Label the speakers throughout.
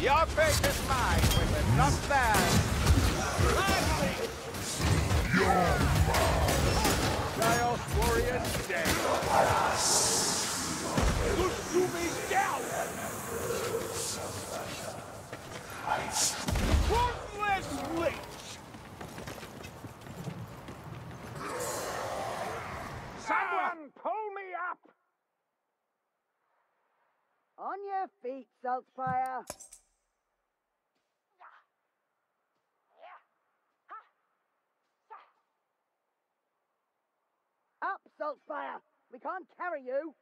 Speaker 1: Your fate is mine, women, not theirs! Chaos Warriors dead! Consuming down! Worthless leech! Someone pull me up!
Speaker 2: On your feet, Saltzpyre. Up, Saltzpyre! We can't carry you!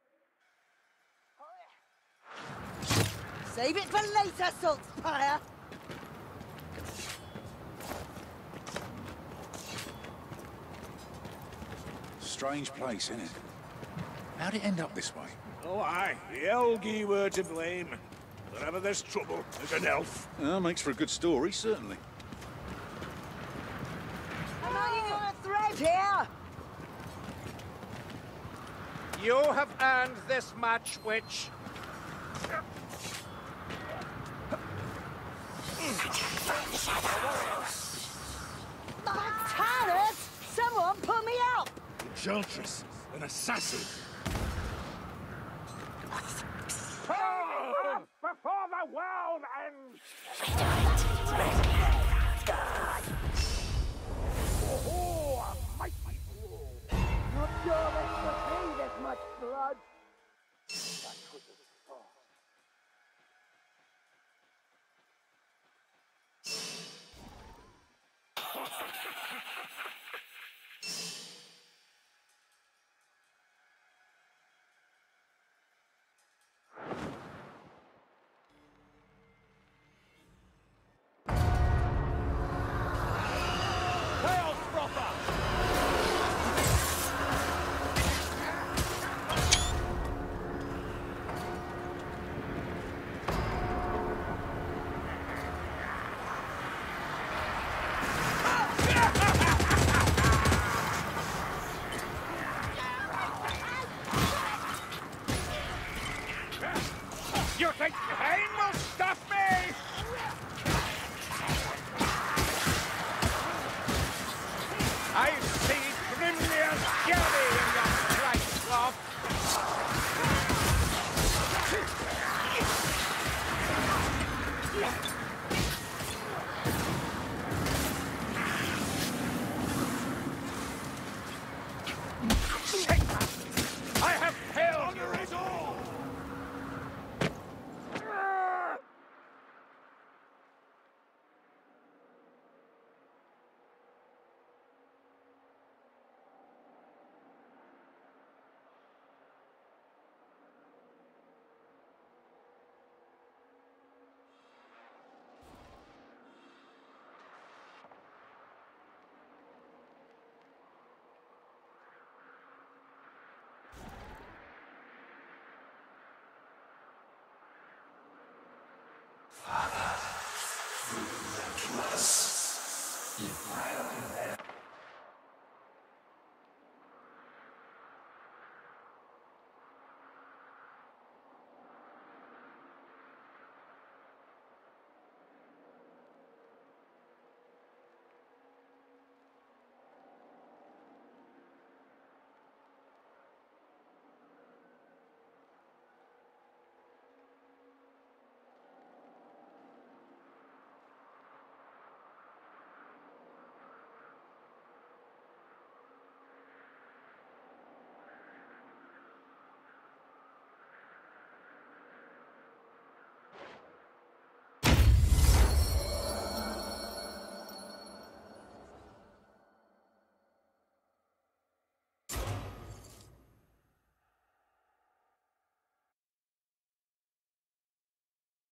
Speaker 2: Save it for later, Saltzpyre!
Speaker 3: Strange place, isn't it? How'd it end up this way?
Speaker 1: Oh, aye, the Elgi were to blame. Wherever there's trouble, there's an elf.
Speaker 3: That makes for a good story, certainly.
Speaker 2: Am I on a thread here?
Speaker 1: You have earned this match, witch.
Speaker 2: My turret! Someone pull me out!
Speaker 1: Enchantress, an assassin. The world ends! Oh, a mighty.
Speaker 2: Not sure this much blood.
Speaker 1: You think pain will stop me? Sim.